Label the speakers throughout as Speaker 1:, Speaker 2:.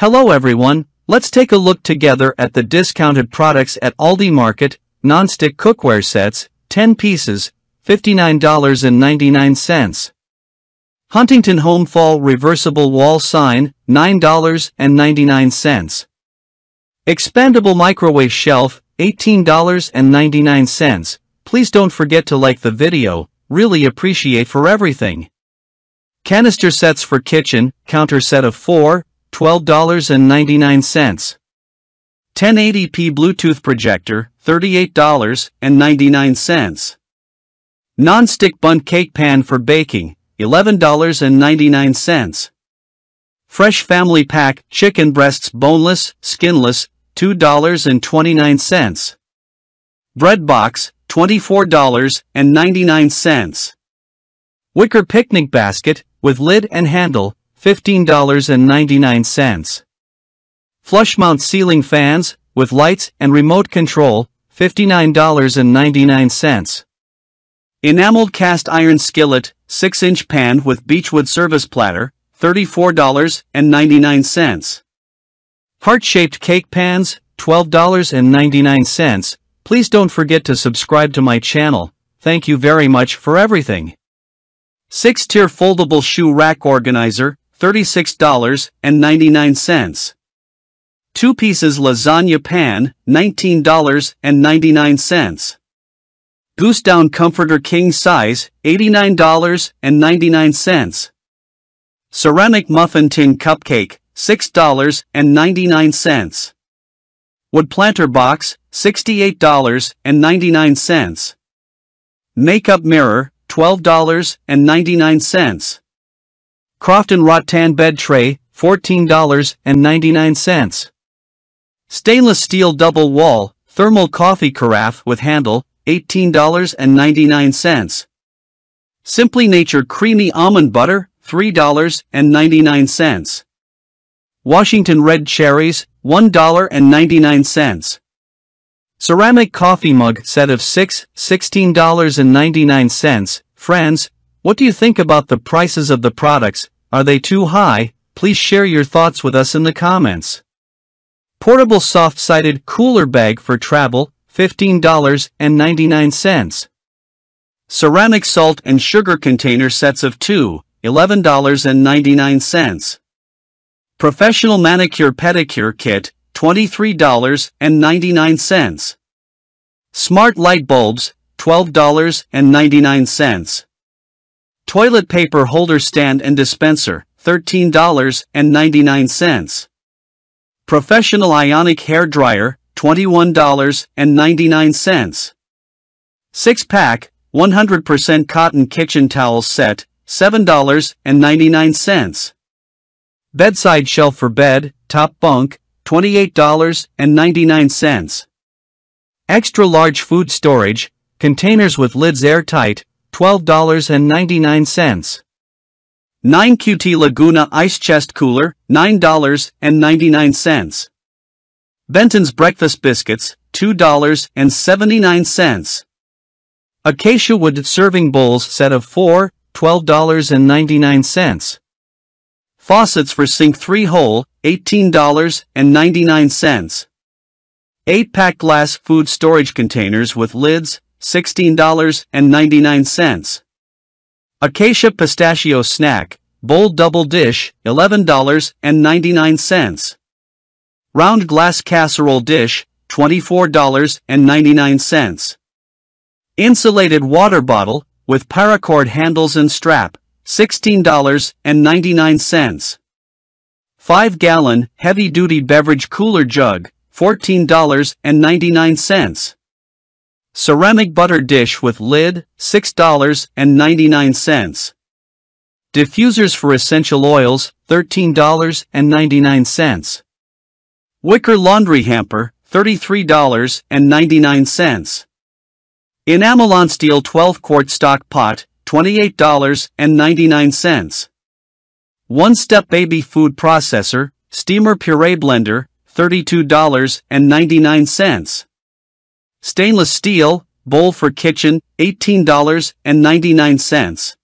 Speaker 1: Hello everyone, let's take a look together at the discounted products at Aldi Market, non-stick cookware sets, 10 pieces, $59.99. Huntington Home Fall Reversible Wall Sign, $9.99. Expandable Microwave Shelf, $18.99. Please don't forget to like the video, really appreciate for everything. Canister sets for kitchen, counter set of 4, $12.99. 1080p Bluetooth projector, $38.99. Non-stick bundt cake pan for baking, $11.99. Fresh Family Pack chicken breasts boneless, skinless, $2.29. Bread box, $24.99. Wicker picnic basket, with lid and handle, $15.99. Flush mount ceiling fans, with lights and remote control, $59.99. Enameled cast iron skillet, 6-inch pan with beechwood service platter, $34.99. Heart-shaped cake pans, $12.99. Please don't forget to subscribe to my channel. Thank you very much for everything. 6-tier foldable shoe rack organizer, $36.99. 2 pieces lasagna pan, $19.99. Goose down comforter king size, $89.99. Ceramic muffin tin cupcake, $6.99. Wood planter box, $68.99. Makeup mirror, $12.99. Crofton rattan bed tray, $14.99. Stainless steel double wall, thermal coffee carafe with handle, $18.99. Simply Nature creamy almond butter, $3.99. Washington red cherries, $1.99. Ceramic coffee mug set of 6, $16.99. Friends, what do you think about the prices of the products? Are they too high? Please share your thoughts with us in the comments. Portable soft-sided cooler bag for travel, $15.99. Ceramic salt and sugar container sets of 2, $11.99. Professional manicure pedicure kit, $23.99. Smart light bulbs, $12.99. Toilet paper holder stand and dispenser, $13.99. Professional ionic hair dryer, $21.99. 6-pack, 100% cotton kitchen towel set, $7.99. Bedside shelf for bed, top bunk, $28.99. Extra large food storage, containers with lids airtight, $12.99. 9QT Laguna Ice Chest Cooler, $9.99. Benton's Breakfast Biscuits, $2.79. Acacia Wood Serving Bowls set of 4, $12.99. Faucets for sink 3 hole, $18.99. 8-pack glass food storage containers with lids, $16.99. Acacia Pistachio Snack, Bowl Double Dish, $11.99. Round Glass Casserole Dish, $24.99. Insulated Water Bottle, with paracord handles and strap, $16.99. 5-gallon, heavy-duty beverage cooler jug, $14.99. Ceramic butter dish with lid, $6.99. Diffusers for essential oils, $13.99. Wicker laundry hamper, $33.99. Enamelon steel 12-quart stock pot, $28.99. One-step baby food processor, steamer puree blender, $32.99. Stainless steel, bowl for kitchen, $18.99.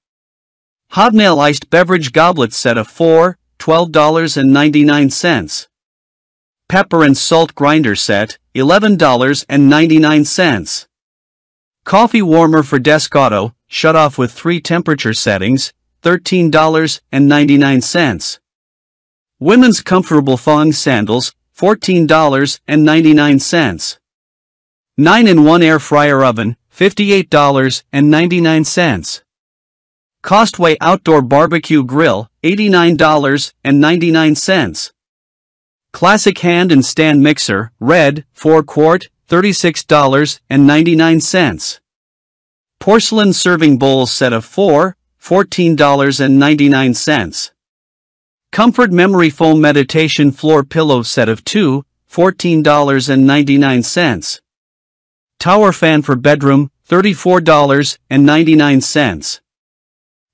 Speaker 1: Hobnail iced beverage goblet set of 4, $12.99. Pepper and salt grinder set, $11.99. Coffee warmer for desk auto, shut off with three temperature settings, $13.99. Women's comfortable thong sandals, $14.99. 9-in-1 air fryer oven, $58.99. Costway outdoor barbecue grill, $89.99. Classic hand and stand mixer, red, 4 quart, $36.99. Porcelain serving bowl set of 4, $14.99. Comfort memory foam meditation floor pillow set of 2, $14.99. Tower fan for bedroom, $34.99.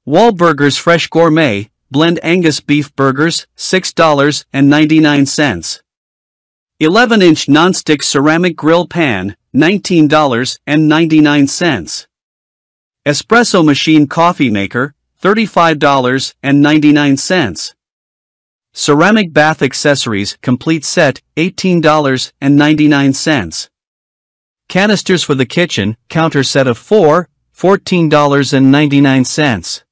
Speaker 1: Wahlburgers Fresh Gourmet, Blend Angus Beef Burgers, $6.99. 11-inch nonstick ceramic grill pan, $19.99. Espresso machine coffee maker, $35.99. Ceramic bath accessories complete set, $18.99. Canisters for the kitchen, counter set of 4, $14.99.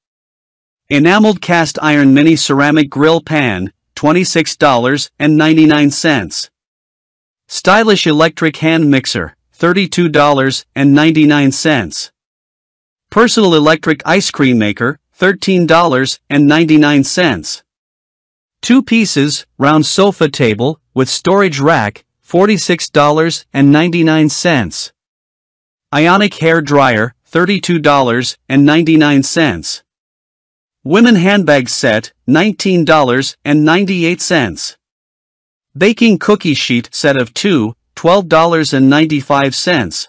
Speaker 1: Enameled cast iron mini ceramic grill pan, $26.99. Stylish electric hand mixer, $32.99. Personal electric ice cream maker, $13.99. Two pieces, round sofa table, with storage rack, $46.99. Ionic hair dryer, $32.99. Women handbag set, $19.98. Baking cookie sheet set of 2, $12.95.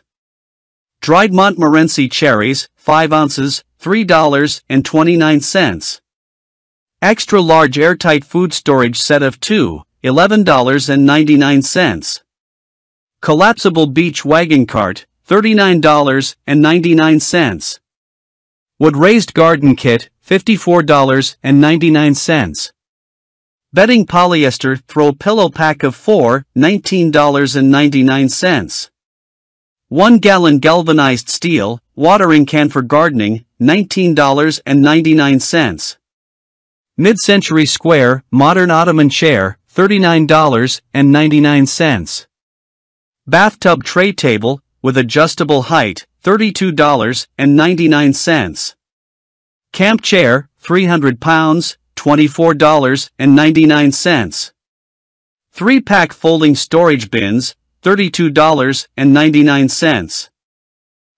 Speaker 1: Dried Montmorency cherries, 5 ounces, $3.29. Extra large airtight food storage set of 2, $11.99. Collapsible beach wagon cart, $39.99. Wood raised garden kit, $54.99. Bedding polyester throw pillow pack of 4, $19.99. 1 gallon galvanized steel, watering can for gardening, $19.99. Mid-century square, modern ottoman chair, $39.99. Bathtub tray table, with adjustable height, $32.99. Camp chair, 300 pounds, $24.99. 3-pack folding storage bins, $32.99.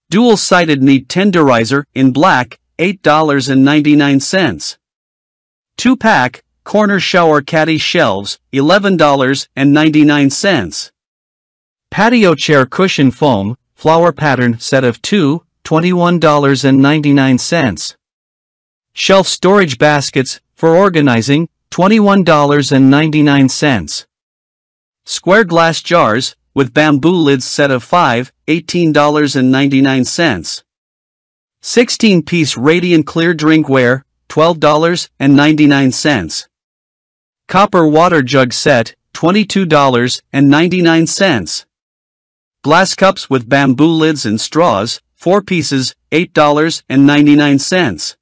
Speaker 1: Dual-sided meat tenderizer in black, $8.99. 2-pack, corner shower caddy shelves, $11.99. Patio chair cushion foam, flower pattern set of 2, $21.99. Shelf storage baskets, for organizing, $21.99. Square glass jars, with bamboo lids set of 5, $18.99. 16-piece radiant clear drinkware, $12.99. Copper water jug set, $22.99. Glass cups with bamboo lids and straws, 4 pieces, $8.99.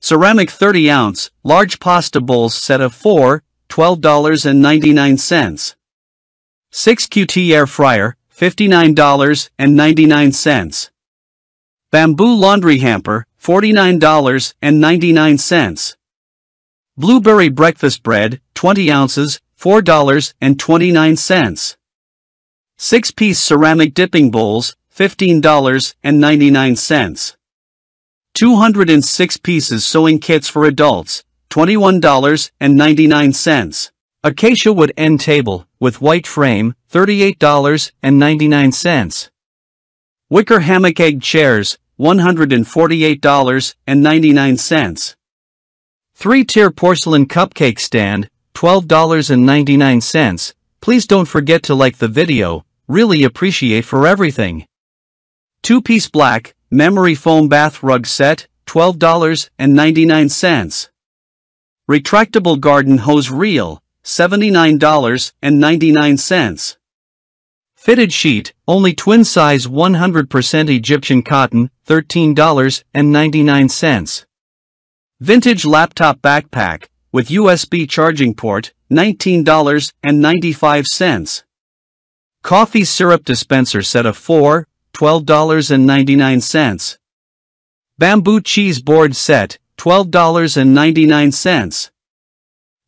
Speaker 1: Ceramic 30 ounce, large pasta bowls set of 4, $12.99. 6 QT air fryer, $59.99. Bamboo laundry hamper, $49.99. Blueberry breakfast bread, 20 ounces, $4.29. 6-piece ceramic dipping bowls, $15.99. 206 pieces sewing kits for adults, $21.99. Acacia wood end table, with white frame, $38.99. Wicker hammock egg chairs, $148.99. Three-tier porcelain cupcake stand, $12.99. Please don't forget to like the video, really appreciate for everything. Two-piece black, Memory foam bath rug set, $12.99. Retractable garden hose reel, $79.99. Fitted sheet, only twin size 100% Egyptian cotton, $13.99. Vintage laptop backpack, with USB charging port, $19.95. Coffee syrup dispenser set of 4, $12.99. Bamboo cheese board set, $12.99.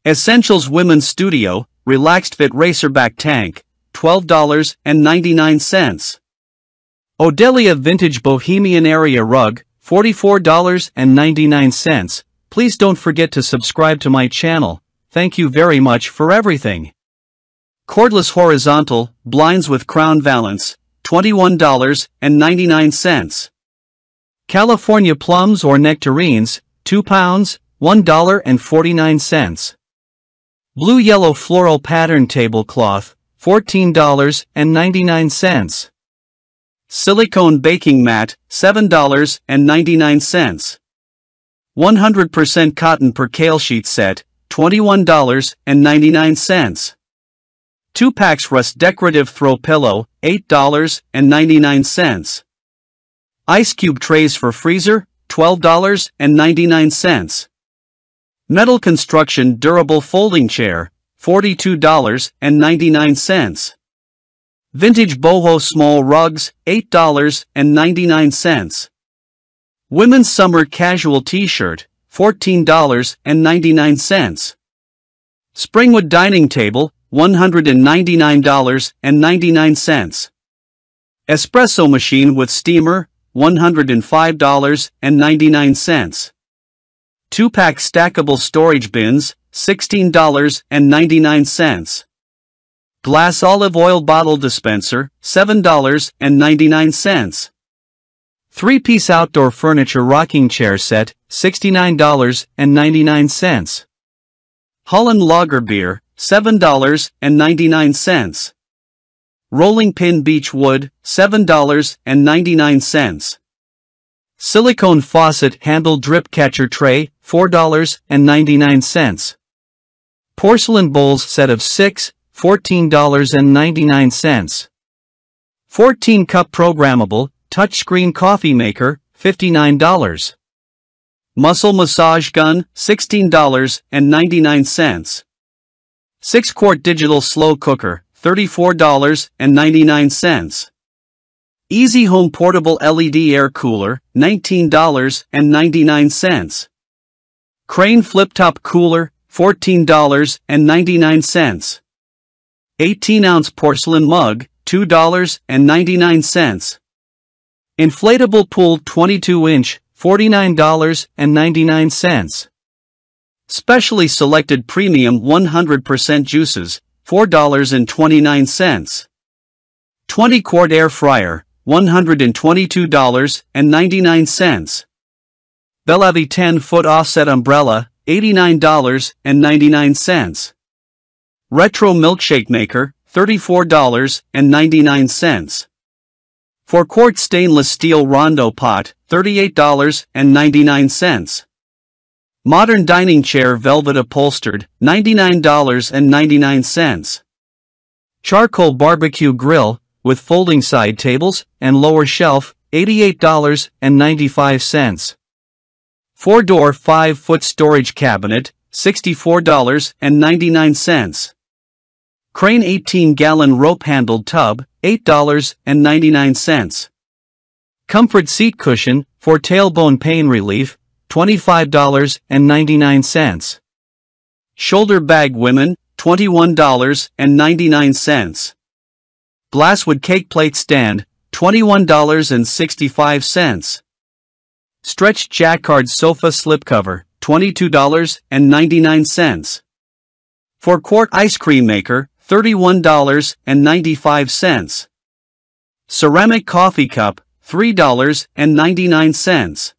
Speaker 1: Essentials Women's Studio, Relaxed Fit Racerback Tank, $12.99. Odelia Vintage Bohemian Area Rug, $44.99. Please don't forget to subscribe to my channel. Thank you very much for everything. Cordless Horizontal, Blinds with Crown Valance, $21.99. California Plums or Nectarines, 2 pounds, $1.49. Blue Yellow Floral Pattern Tablecloth, $14.99. Silicone baking mat, $7.99. 100% cotton percale sheet set, $21.99. 2 packs Rust decorative throw pillow, $8.99. Ice cube trays for freezer, $12.99. Metal construction durable folding chair, $42.99. Vintage boho small rugs, $8.99. Women's summer casual t-shirt, $14.99. Springwood dining table, $199.99. Espresso machine with steamer, $105.99. 2-pack stackable storage bins, $16.99. Glass olive oil bottle dispenser, $7.99. 3-piece outdoor furniture rocking chair set, $69.99. Holland Lager beer, $7.99. Rolling pin beech wood, $7.99. Silicone faucet handle drip catcher tray, $4.99. Porcelain bowls set of 6, $14.99. 14 cup programmable, touchscreen coffee maker, $59. Muscle massage gun, $16.99. 6 quart digital slow cooker, $34.99. Easy Home Portable LED Air Cooler, $19.99. Crane Flip Top Cooler, $14.99. 18 ounce porcelain mug, $2.99. Inflatable pool 22 inch, $49.99. Specially selected premium 100% juices, $4.29. 20 quart air fryer, $122.99. Belavi 10 foot offset umbrella, $89.99. Retro milkshake maker, $34.99. 4 quart stainless steel rondo pot, $38.99. Modern dining chair velvet upholstered, $99.99. Charcoal barbecue grill, with folding side tables and lower shelf, $88.95. 4-door 5-foot storage cabinet, $64.99. Crane 18-gallon rope-handled tub, $8.99. Comfort seat cushion, for tailbone pain relief, $25.99. Shoulder bag women, $21.99. Glasswood cake plate stand, $21.65. Stretched jacquard sofa slipcover, $22.99. 4 quart ice cream maker, $31.95. Ceramic coffee cup, $3.99.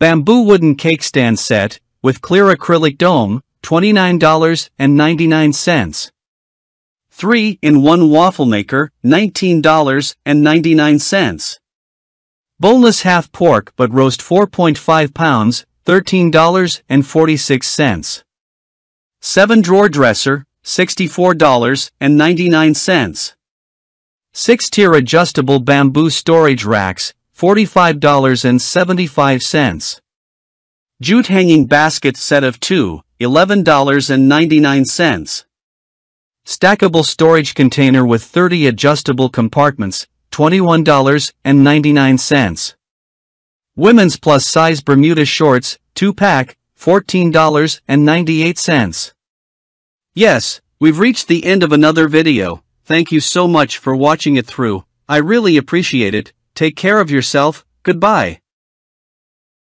Speaker 1: Bamboo wooden cake stand set, with clear acrylic dome, $29.99. 3 in 1 waffle maker, $19.99. Boneless half pork butt roast 4.5 pounds, $13.46. 7 drawer dresser, $64.99. 6 tier adjustable bamboo storage racks, $45.75. Jute hanging basket set of 2, $11.99. Stackable storage container with 30 adjustable compartments, $21.99. Women's plus size Bermuda shorts, 2 pack, $14.98. Yes, we've reached the end of another video. Thank you so much for watching it through. I really appreciate it. Take care of yourself. Goodbye.